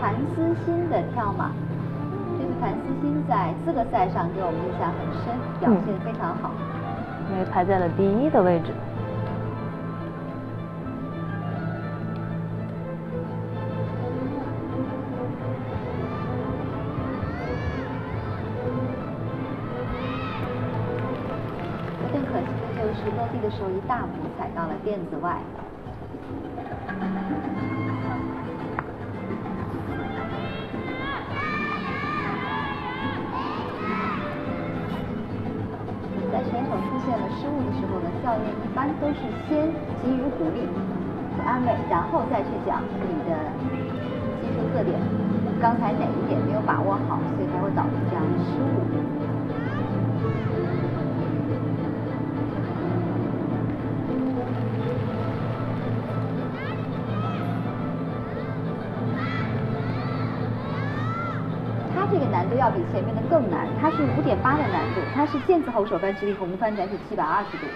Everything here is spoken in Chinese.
谭思欣的跳马。这次谭思欣在资格赛上给我们印象很深，表现非常好，因为排在了第一的位置。有点可惜的就是落地的时候一大步踩到了垫子外。选手出现了失误的时候呢，教练一般都是先给予鼓励和、安慰，然后再去讲你的技术特点，刚才哪一点没有把握好，所以才会导致这样的失误。这个难度要比前面的更难，它是五点八的难度，它是剑字后手翻直立红翻转体七百二十度。